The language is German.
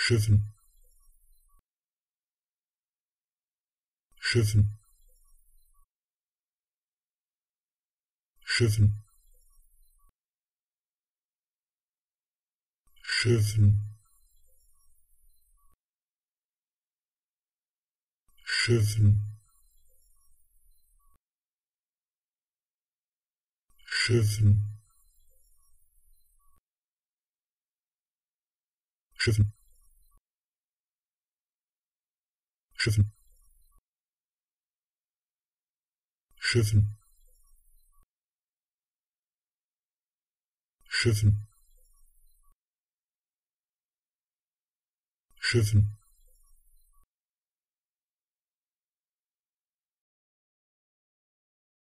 Schiffen. Schiffen. Schiffen. Schiffen. Schiffen. Schiffen. Schiffen Schiffen. Schiffen. Schiffen. Schiffen